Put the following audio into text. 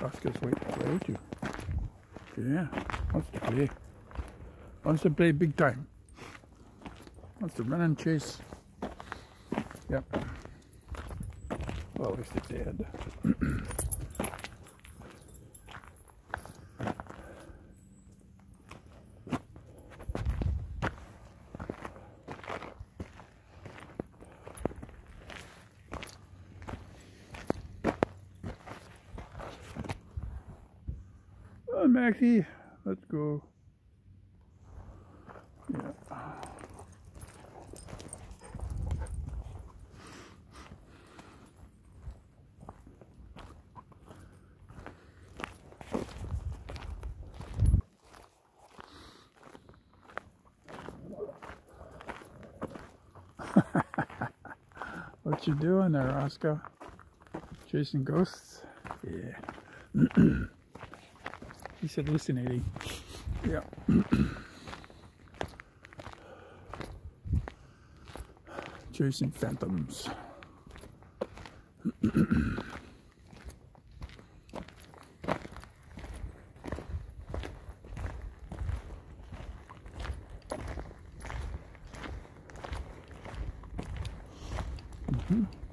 Roscoe's waiting to play with you. Yeah, wants to play. Wants to play big time. Wants to run and chase. Yep. Well, at least it's dead. Oh, Maxie, let's go. Yeah. what you doing there, Roscoe? Chasing ghosts? Yeah. He's hallucinating. Yeah. Chasing phantoms. mm -hmm.